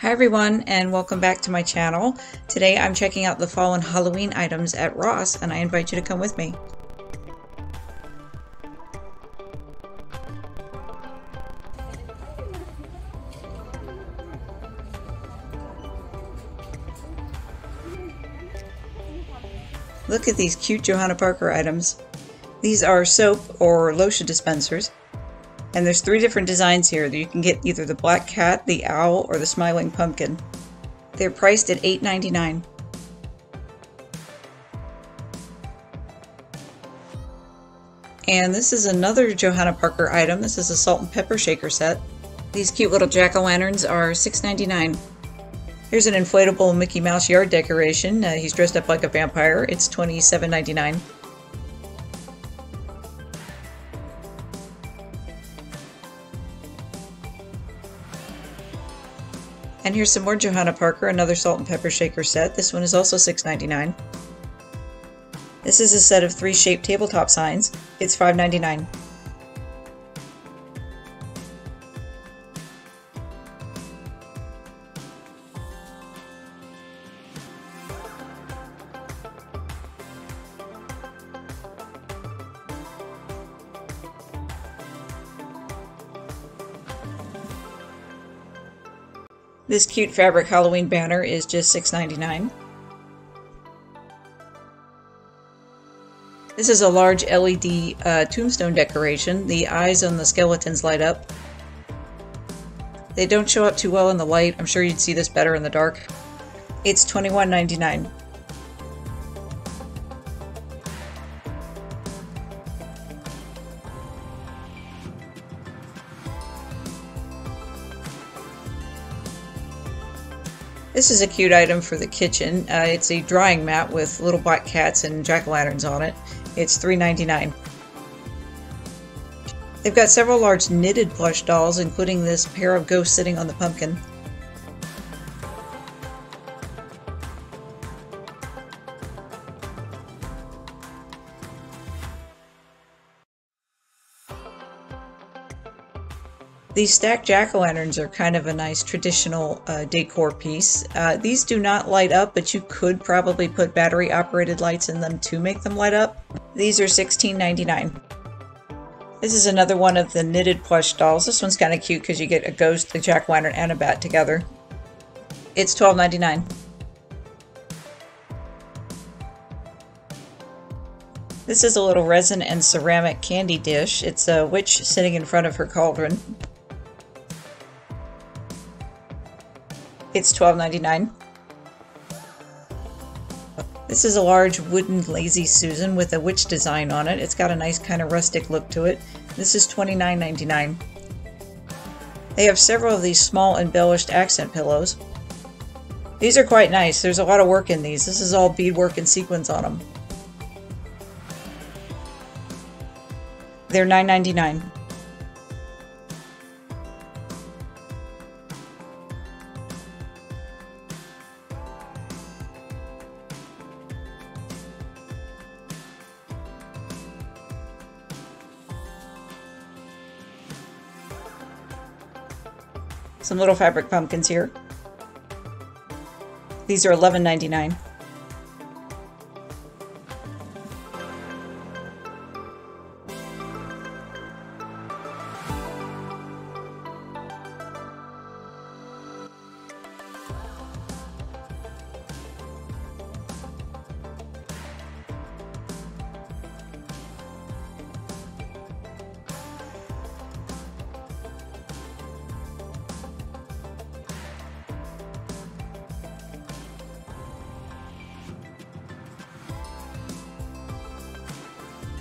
Hi everyone and welcome back to my channel. Today I'm checking out the fall and Halloween items at Ross and I invite you to come with me. Look at these cute Johanna Parker items. These are soap or lotion dispensers and there's three different designs here. You can get either the black cat, the owl, or the smiling pumpkin. They're priced at $8.99. And this is another Johanna Parker item. This is a salt and pepper shaker set. These cute little jack-o'-lanterns are $6.99. Here's an inflatable Mickey Mouse yard decoration. Uh, he's dressed up like a vampire. It's $27.99. And here's some more Johanna Parker, another salt and pepper shaker set. This one is also $6.99. This is a set of three shaped tabletop signs. It's $5.99. This cute fabric Halloween banner is just $6.99. This is a large LED uh, tombstone decoration. The eyes on the skeletons light up. They don't show up too well in the light. I'm sure you'd see this better in the dark. It's $21.99. This is a cute item for the kitchen. Uh, it's a drying mat with little black cats and jack-o'-lanterns on it. It's $3.99. They've got several large knitted plush dolls, including this pair of ghosts sitting on the pumpkin. These stacked jack-o'-lanterns are kind of a nice traditional uh, decor piece. Uh, these do not light up, but you could probably put battery-operated lights in them to make them light up. These are $16.99. This is another one of the knitted plush dolls. This one's kind of cute because you get a ghost, a jack-o'-lantern, and a bat together. It's $12.99. This is a little resin and ceramic candy dish. It's a witch sitting in front of her cauldron. It's $12.99. This is a large wooden Lazy Susan with a witch design on it. It's got a nice kind of rustic look to it. This is $29.99. They have several of these small embellished accent pillows. These are quite nice. There's a lot of work in these. This is all beadwork and sequins on them. They're $9.99. Some little fabric pumpkins here. These are $11.99.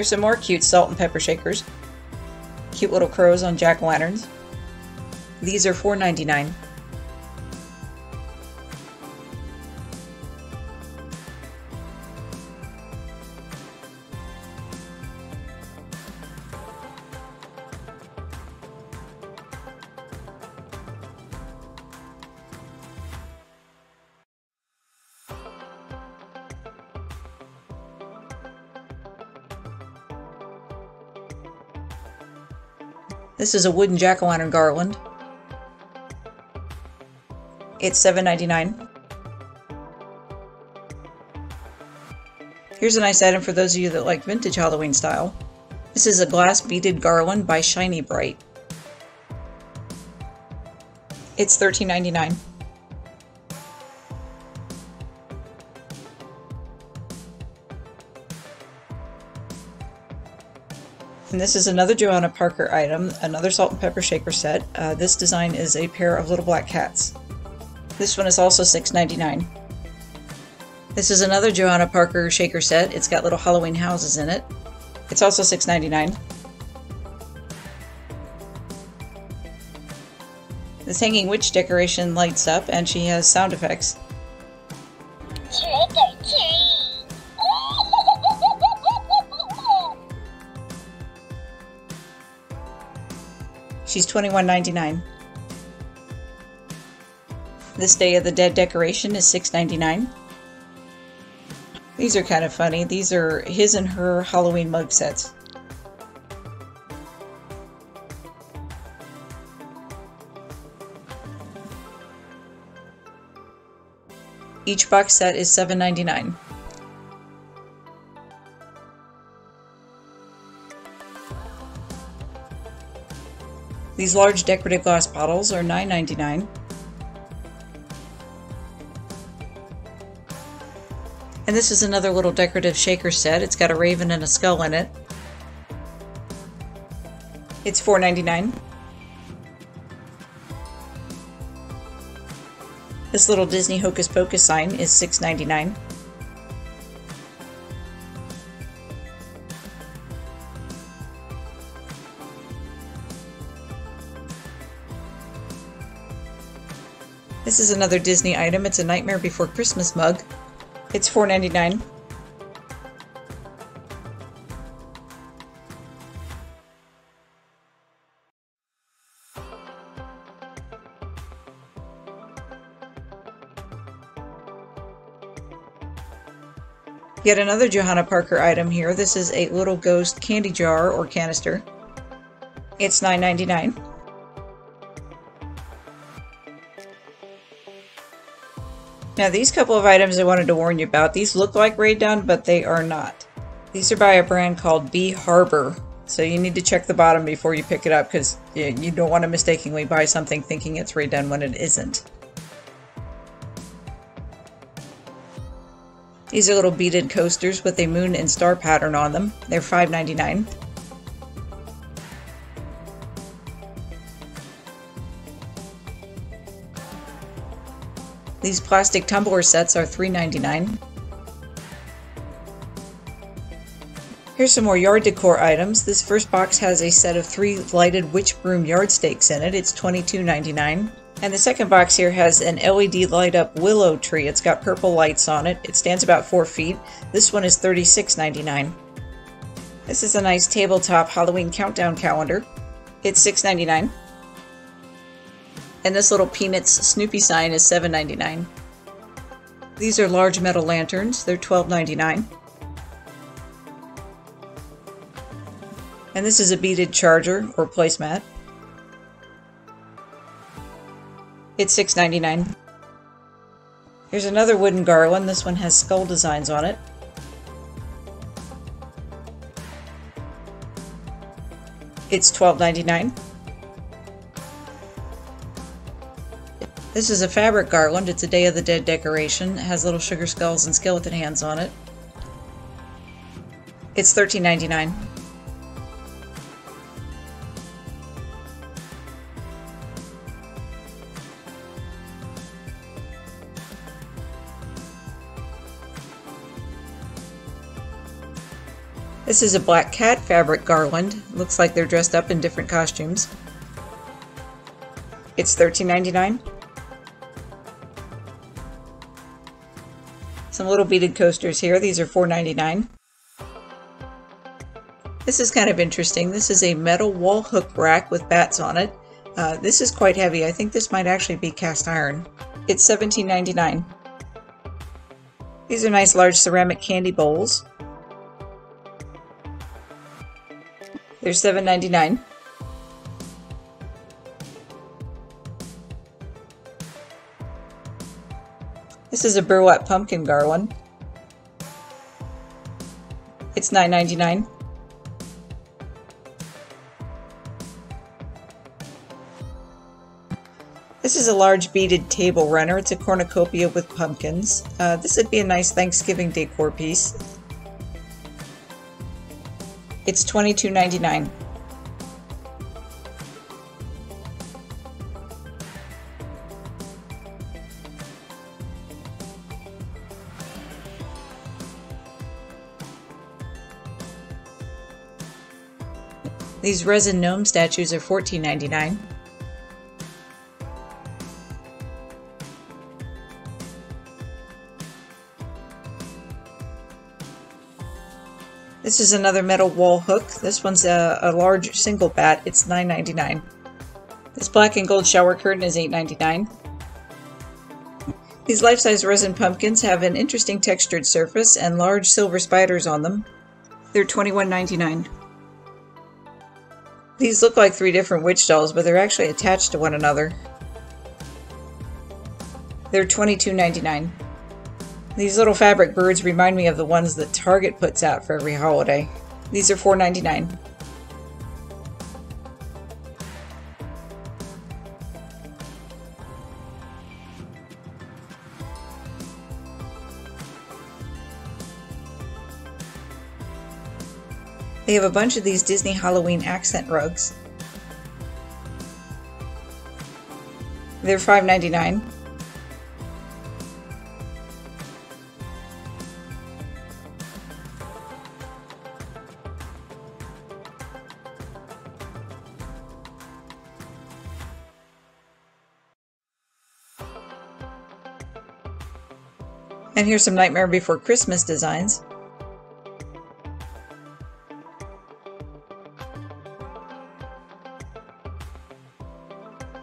Here's some more cute salt and pepper shakers. Cute little crows on jack-o'-lanterns. These are $4.99. This is a wooden jack-o'-lantern garland. It's $7.99. Here's a nice item for those of you that like vintage Halloween style. This is a glass beaded garland by Shiny Brite. It's $13.99. This is another Johanna Parker item, another salt and pepper shaker set. Uh, this design is a pair of little black cats. This one is also $6.99. This is another Johanna Parker shaker set. It's got little Halloween houses in it. It's also $6.99. This hanging witch decoration lights up and she has sound effects. She's $21.99. This Day of the Dead decoration is $6.99. These are kind of funny. These are his and her Halloween mug sets. Each box set is $7.99. These large decorative glass bottles are $9.99. And this is another little decorative shaker set. It's got a raven and a skull in it. It's $4.99. This little Disney Hocus Pocus sign is $6.99. This is another Disney item. It's a Nightmare Before Christmas mug. It's $4.99. Yet another Johanna Parker item here. This is a little ghost candy jar or canister. It's $9.99. Now these couple of items I wanted to warn you about. These look like Rae Dunn, but they are not. These are by a brand called Bee Harbor. So you need to check the bottom before you pick it up because you don't want to mistakenly buy something thinking it's Rae Dunn when it isn't. These are little beaded coasters with a moon and star pattern on them. They're $5.99. These plastic tumbler sets are $3.99. Here's some more yard decor items. This first box has a set of three lighted witch broom yard stakes in it. It's $22.99. And the second box here has an LED light up willow tree. It's got purple lights on it. It stands about 4 feet. This one is $36.99. This is a nice tabletop Halloween countdown calendar. It's $6.99. And this little Peanuts Snoopy sign is $7.99. These are large metal lanterns. They're $12.99. And this is a beaded charger or placemat. It's $6.99. Here's another wooden garland. This one has skull designs on it. It's $12.99. This is a fabric garland. It's a Day of the Dead decoration. It has little sugar skulls and skeleton hands on it. It's $13.99. This is a black cat fabric garland. Looks like they're dressed up in different costumes. It's $13.99. Some little beaded coasters here. These are $4.99. This is kind of interesting. This is a metal wall hook rack with bats on it. Uh, this is quite heavy. I think this might actually be cast iron. It's $17.99. These are nice large ceramic candy bowls. They're $7.99. This is a burlap pumpkin garland. It's $9.99. This is a large beaded table runner. It's a cornucopia with pumpkins. Uh, this would be a nice Thanksgiving decor piece. It's $22.99. These resin gnome statues are $14.99. This is another metal wall hook. This one's a, a large single bat. It's $9.99. This black and gold shower curtain is $8.99. These life-size resin pumpkins have an interesting textured surface and large silver spiders on them. They're $21.99. These look like three different witch dolls, but they're actually attached to one another. They're $22.99. These little fabric birds remind me of the ones that Target puts out for every holiday. These are $4.99. They have a bunch of these Disney Halloween accent rugs. They're $5.99. And here's some Nightmare Before Christmas designs.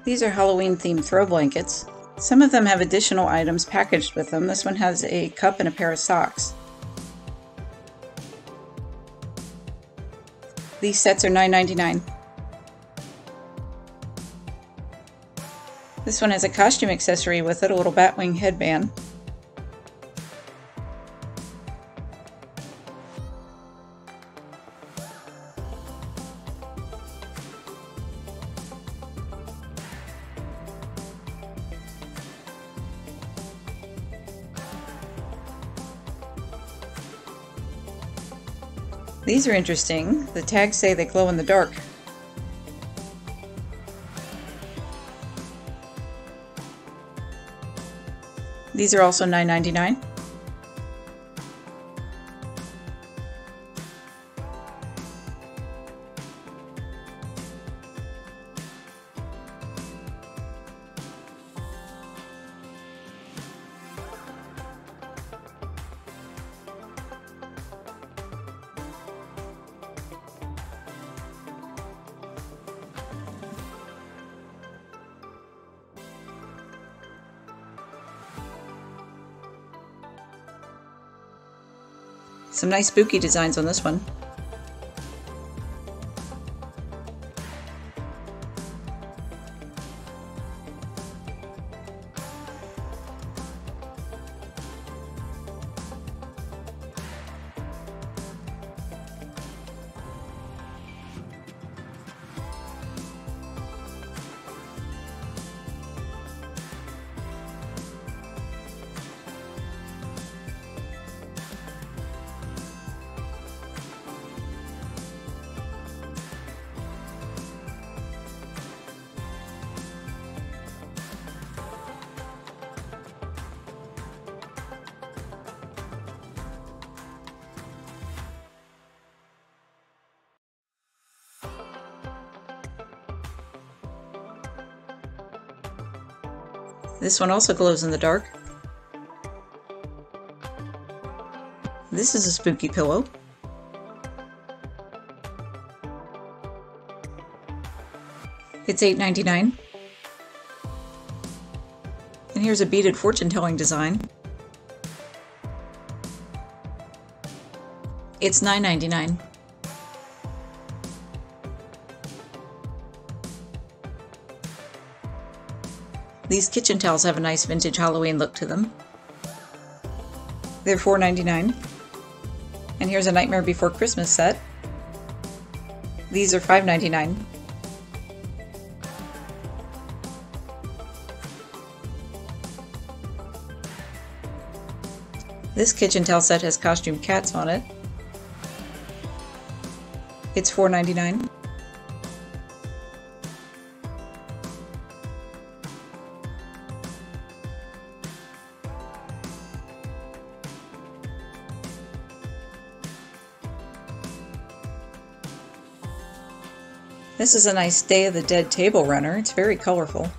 These are Halloween themed throw blankets. Some of them have additional items packaged with them. This one has a cup and a pair of socks. These sets are $9.99. This one has a costume accessory with it, a little batwing headband. These are interesting. The tags say they glow in the dark. These are also $9.99. Some nice spooky designs on this one. This one also glows in the dark. This is a spooky pillow. It's $8.99. And here's a beaded fortune-telling design. It's $9.99. These kitchen towels have a nice vintage Halloween look to them. They're $4.99. And here's a Nightmare Before Christmas set. These are $5.99. This kitchen towel set has costume cats on it. It's $4.99. This is a nice Day of the Dead table runner. It's very colorful.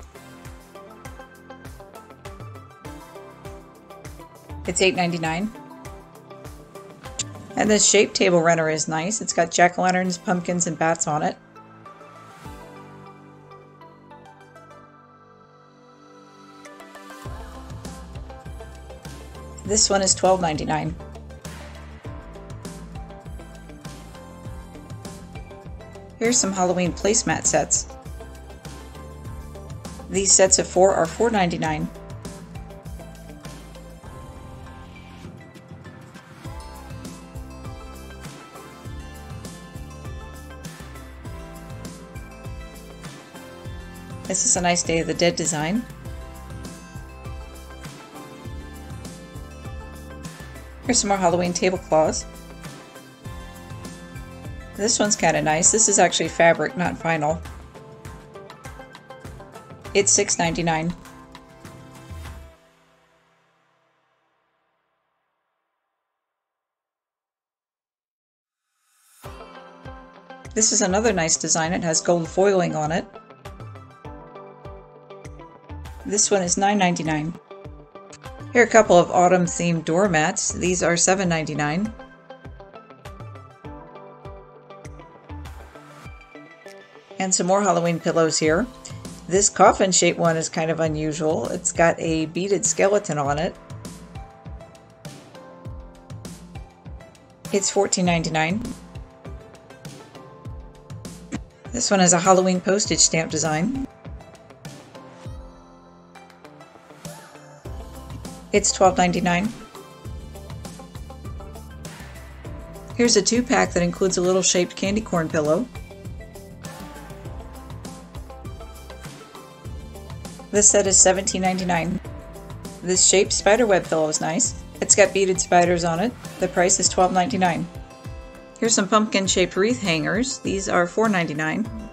It's $8.99. And this shape table runner is nice. It's got jack-o'-lanterns, pumpkins, and bats on it. This one is $12.99. Here's some Halloween placemat sets. These sets of four are $4.99. This is a nice Day of the Dead design. Here's some more Halloween tablecloths. This one's kind of nice. This is actually fabric, not vinyl. It's $6.99. This is another nice design. It has gold foiling on it. This one is $9.99. Here are a couple of autumn themed doormats. These are $7.99. And some more Halloween pillows here. This coffin shaped one is kind of unusual. It's got a beaded skeleton on it. It's $14.99. This one has a Halloween postage stamp design. It's $12.99. Here's a two pack that includes a little shaped candy corn pillow. This set is $17.99. This shaped spiderweb pillow is nice. It's got beaded spiders on it. The price is $12.99. Here's some pumpkin shaped wreath hangers. These are $4.99.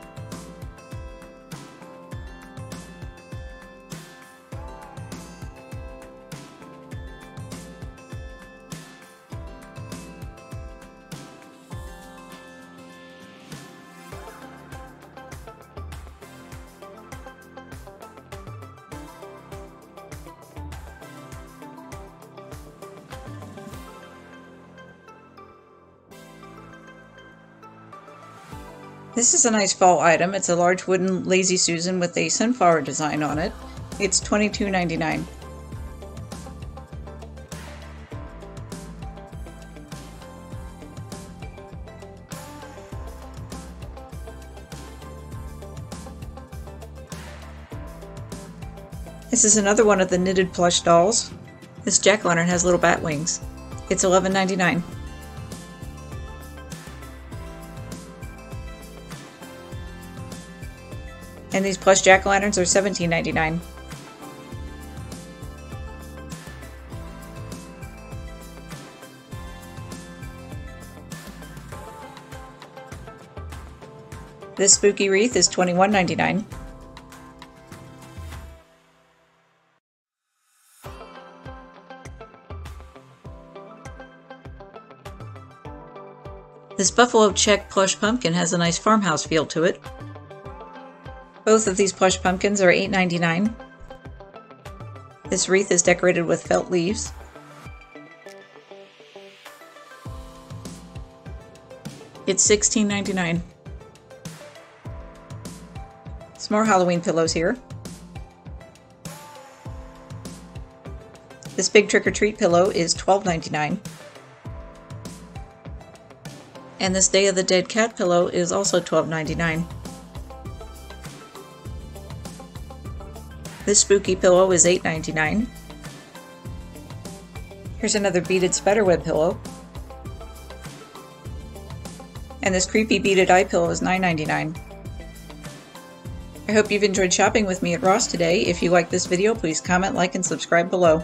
This is a nice fall item. It's a large wooden Lazy Susan with a sunflower design on it. It's $22.99. This is another one of the knitted plush dolls. This jack-o'-lantern has little bat wings. It's $11.99. And these plush jack-o'-lanterns are $17.99. This spooky wreath is $21.99. This buffalo check plush pumpkin has a nice farmhouse feel to it. Both of these plush pumpkins are $8.99. This wreath is decorated with felt leaves. It's $16.99. Some more Halloween pillows here. This big trick-or-treat pillow is $12.99. And this Day of the Dead cat pillow is also $12.99. This spooky pillow is $8.99. Here's another beaded spiderweb pillow. And this creepy beaded eye pillow is $9.99. I hope you've enjoyed shopping with me at Ross today. If you like this video, please comment, like, and subscribe below.